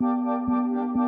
Música